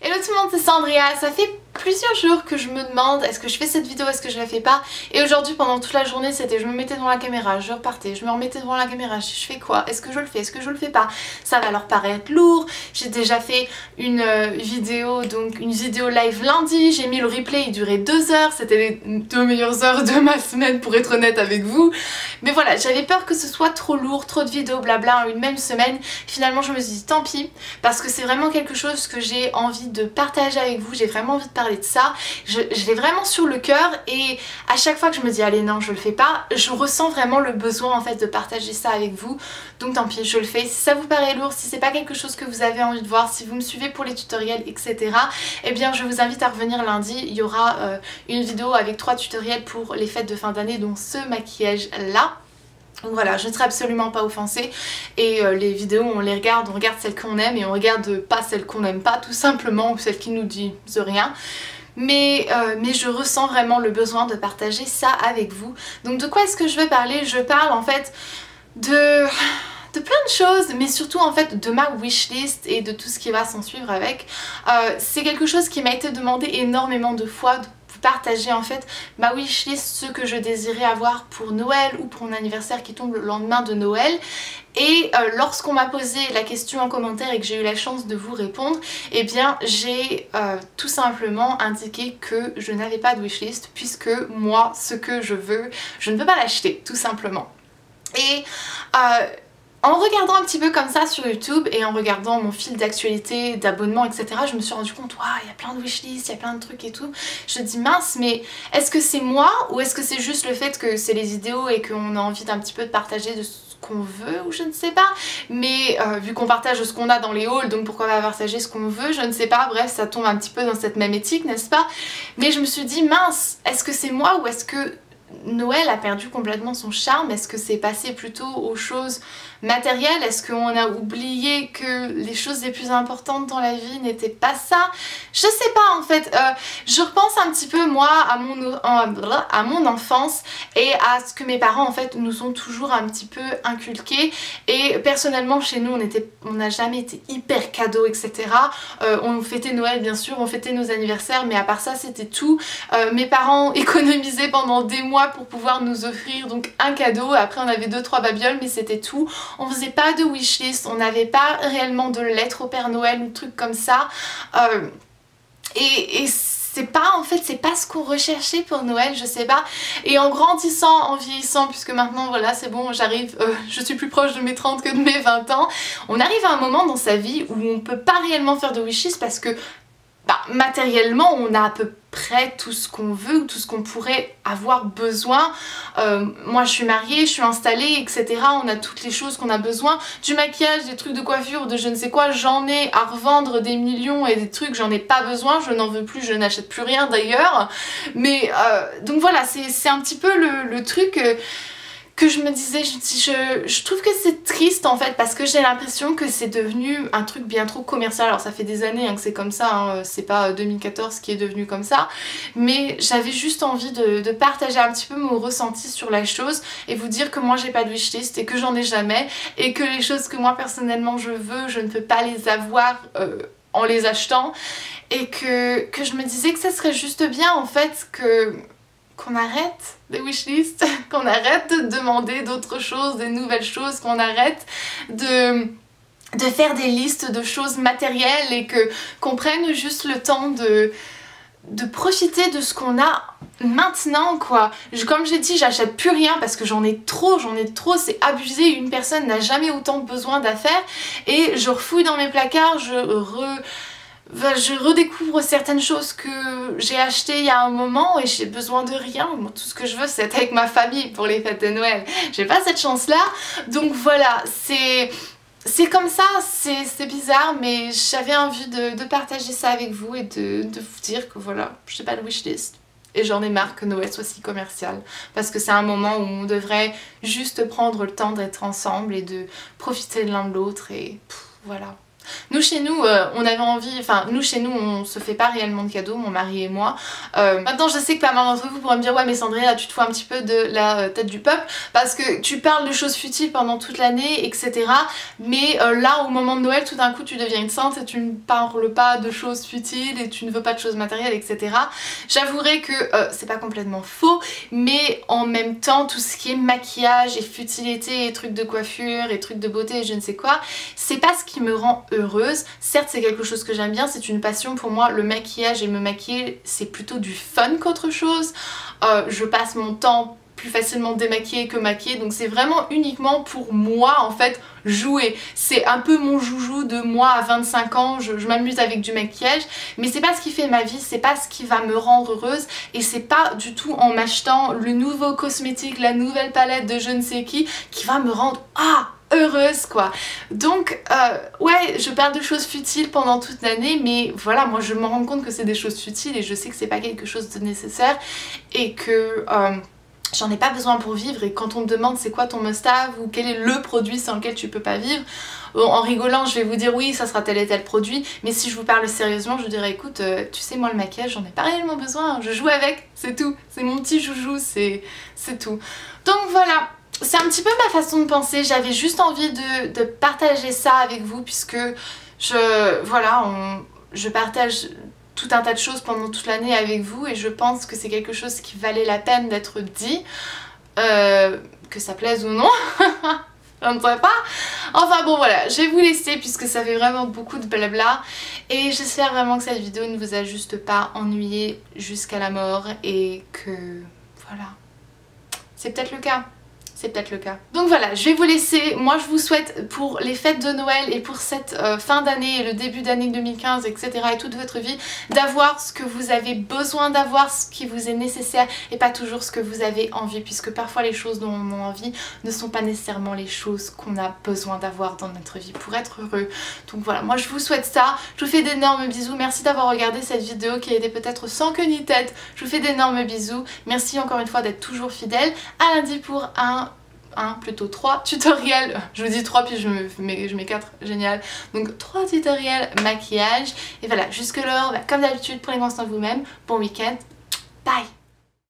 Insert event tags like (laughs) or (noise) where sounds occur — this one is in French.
Hello tout le monde, c'est Sandria. Ça fait plusieurs jours que je me demande est-ce que je fais cette vidéo, est-ce que je la fais pas? Et aujourd'hui, pendant toute la journée, c'était je me mettais devant la caméra, je repartais, je me remettais devant la caméra, je, fais quoi? Est-ce que je le fais? Est-ce que je le fais pas? Ça va leur paraître lourd. J'ai déjà fait une euh, vidéo, donc une vidéo live lundi. J'ai mis le replay, il durait deux heures. C'était les deux meilleures heures de ma semaine pour être honnête avec vous. Mais voilà, j'avais peur que ce soit trop lourd, trop de vidéos, blabla, en une même semaine. Finalement, je me suis dit tant pis, parce que c'est vraiment quelque chose que j'ai envie de partager avec vous, j'ai vraiment envie de parler de ça, je, l'ai vraiment sur le cœur et à chaque fois que je me dis allez non je le fais pas, je ressens vraiment le besoin en fait de partager ça avec vous, donc tant pis je le fais, si ça vous paraît lourd, si c'est pas quelque chose que vous avez envie de voir, si vous me suivez pour les tutoriels etc, eh bien je vous invite à revenir lundi, il y aura euh, une vidéo avec trois tutoriels pour les fêtes de fin d'année, donc ce maquillage là. Donc voilà, je ne serai absolument pas offensée et euh, les vidéos on les regarde, on regarde celles qu'on aime et on regarde pas celles qu'on n'aime pas tout simplement ou celles qui nous disent rien. Mais, euh, mais, je ressens vraiment le besoin de partager ça avec vous. Donc de quoi est-ce que je veux parler? Je parle en fait de, de plein de choses, mais surtout en fait de ma wishlist et de tout ce qui va s'en suivre avec. Euh, c'est quelque chose qui m'a été demandé énormément de fois partager en fait ma wishlist, ce que je désirais avoir pour Noël ou pour mon anniversaire qui tombe le lendemain de Noël. Et euh, lorsqu'on m'a posé la question en commentaire et que j'ai eu la chance de vous répondre, eh bien j'ai euh, tout simplement indiqué que je n'avais pas de wishlist puisque moi, ce que je veux, je ne peux pas l'acheter tout simplement. Et euh, en regardant un petit peu comme ça sur YouTube et en regardant mon fil d'actualité, d'abonnement, etc., je me suis rendu compte, waouh, il y a plein de wishlists, il y a plein de trucs et tout. Je dis, mince, mais est-ce que c'est moi ou est-ce que c'est juste le fait que c'est les vidéos et qu'on a envie d'un petit peu de partager de ce qu'on veut ou je ne sais pas? Mais euh, vu qu'on partage ce qu'on a dans les halls donc pourquoi pas partager ce qu'on veut? Je ne sais pas bref ça tombe un petit peu dans cette même éthique n'est-ce pas? Mais je me suis dit mince est-ce que c'est moi ou est-ce que Noël a perdu complètement son charme? Est-ce que c'est passé plutôt aux choses matérielles Est-ce qu'on a oublié que les choses les plus importantes dans la vie n'étaient pas ça? Je sais pas en fait. Euh, je repense un petit peu moi à mon, à mon enfance et à ce que mes parents en fait nous ont toujours un petit peu inculqué. Et personnellement chez nous on n'a jamais été hyper cadeau etc. Euh, on fêtait Noël bien sûr, on fêtait nos anniversaires mais à part ça c'était tout. Euh, mes parents (laughs) économisaient pendant des mois pour pouvoir nous offrir donc un cadeau. Après on avait deux trois babioles mais c'était tout. On faisait pas de wishlist, on n'avait pas réellement de lettres au Père Noël ou trucs comme ça. Euh, et, c'est pas en fait c'est pas ce qu'on recherchait pour Noël je sais pas et en grandissant en vieillissant puisque maintenant voilà c'est bon j'arrive euh, je suis plus proche de mes 30 que de mes 20 ans on arrive à un moment dans sa vie où on peut pas réellement faire de wishlist parce que bah, matériellement on a à peu près tout ce qu'on veut ou tout ce qu'on pourrait avoir besoin. Euh, moi je suis mariée, je suis installée, etc. On a toutes les choses qu'on a besoin. Du maquillage, des trucs de coiffure, de je ne sais quoi, j'en ai à revendre des millions et des trucs, j'en ai pas besoin, je n'en veux plus, je n'achète plus rien d'ailleurs. Mais euh, donc voilà, c'est un petit peu le, truc... Euh, que je me disais, je, je, trouve que c'est triste en fait parce que j'ai l'impression que c'est devenu un truc bien trop commercial. Alors ça fait des années hein, que c'est comme ça, hein. c'est pas 2014 qui est devenu comme ça. Mais j'avais juste envie de, partager un petit peu mon ressenti sur la chose et vous dire que moi j'ai pas de wishlist et que j'en ai jamais et que les choses que moi personnellement je veux, je ne peux pas les avoir euh, en les achetant et que, que je me disais que ça serait juste bien en fait que qu'on arrête les wishlists, (laughs) qu'on arrête de demander d'autres choses, des nouvelles choses, qu'on arrête de de faire des listes de choses matérielles et que qu'on prenne juste le temps de de profiter de ce qu'on a maintenant quoi. Comme j'ai dit, j'achète plus rien parce que j'en ai trop, j'en ai trop, c'est abusé. Une personne n'a jamais autant besoin d'affaires et je refouille dans mes placards, je re je redécouvre certaines choses que j'ai achetées il y a un moment et j'ai besoin de rien. tout ce que je veux c'est être avec ma famille pour les fêtes de Noël. J'ai pas cette chance là. Donc voilà, c'est... C'est comme ça, c'est bizarre, mais j'avais envie de, partager ça avec vous et de, de vous dire que voilà, je sais pas de wishlist. Et j'en ai marre que Noël soit si commercial. Parce que c'est un moment où on devrait juste prendre le temps d'être ensemble et de profiter de l'un de l'autre et voilà. Nous chez nous, euh, on avait envie, enfin nous chez nous on se fait pas réellement de cadeaux, mon mari et moi. Euh, maintenant je sais que pas mal d'entre vous pourraient me dire ouais mais Sandrine tu te fous un petit peu de la euh, tête du peuple parce que tu parles de choses futiles pendant toute l'année etc. Mais là au moment de Noël tout d'un coup tu deviens une sainte et tu ne parles pas de choses futiles et tu ne veux pas de choses matérielles etc. J'avouerai que c'est pas complètement faux mais en même temps tout ce qui est maquillage et futilité et trucs de coiffure et trucs de beauté et je ne sais quoi c'est pas ce qui me rend heureuse. Certes c'est quelque chose que j'aime bien, c'est une passion pour moi, le maquillage et me maquiller c'est plutôt du fun qu'autre chose. Euh, je passe mon temps plus facilement démaquillée que maquillée donc c'est vraiment uniquement pour moi en fait jouer. C'est un peu mon joujou de moi à 25 ans je, m'amuse avec du maquillage mais c'est pas ce qui fait ma vie c'est pas ce qui va me rendre heureuse et c'est pas du tout en m'achetant le nouveau cosmétique la nouvelle palette de je ne sais qui qui va me rendre ah heureuse quoi. Donc euh, ouais je parle de choses futiles pendant toute l'année mais voilà moi je me rends compte que c'est des choses futiles et je sais que c'est pas quelque chose de nécessaire et que euh, j'en ai pas besoin pour vivre. Et quand on me demande c'est quoi ton must-have ou quel est le produit sans lequel tu peux pas vivre en rigolant je vais vous dire oui ça sera tel et tel produit. Mais si je vous parle sérieusement je dirais écoute euh, tu sais moi le maquillage j'en ai pas réellement besoin. Je joue avec. C'est tout. C'est mon petit joujou. C'est tout. Donc voilà c'est un petit peu ma façon de penser, j'avais juste envie de, partager ça avec vous puisque je, voilà, je partage tout un tas de choses pendant toute l'année avec vous et je pense que c'est quelque chose qui valait la peine d'être dit, euh, que ça plaise ou non. (laughs) je ne sais pas. Enfin bon voilà, je vais vous laisser puisque ça fait vraiment beaucoup de blabla. Et j'espère vraiment que cette vidéo ne vous a juste pas ennuyé jusqu'à la mort et que voilà, c'est peut-être le cas c'est peut-être le cas. Donc voilà, je vais vous laisser. Moi je vous souhaite pour les fêtes de Noël et pour cette euh, fin d'année et le début d'année 2015, etc. et toute votre vie, d'avoir ce que vous avez besoin d'avoir, ce qui vous est nécessaire et pas toujours ce que vous avez envie puisque parfois les choses dont on a envie ne sont pas nécessairement les choses qu'on a besoin d'avoir dans notre vie pour être heureux. Donc voilà, moi je vous souhaite ça. Je vous fais d'énormes bisous. Merci d'avoir regardé cette vidéo qui a été peut-être sans queue ni tête. Je vous fais d'énormes bisous. Merci encore une fois d'être toujours fidèle. À lundi pour un plutôt trois tutoriels. (laughs) Je vous dis trois puis je mets, je mets 4, génial. Donc trois tutoriels maquillage. Et voilà, jusque là, bah, comme d'habitude, prenez soin de vous-même. Bon week-end. Bye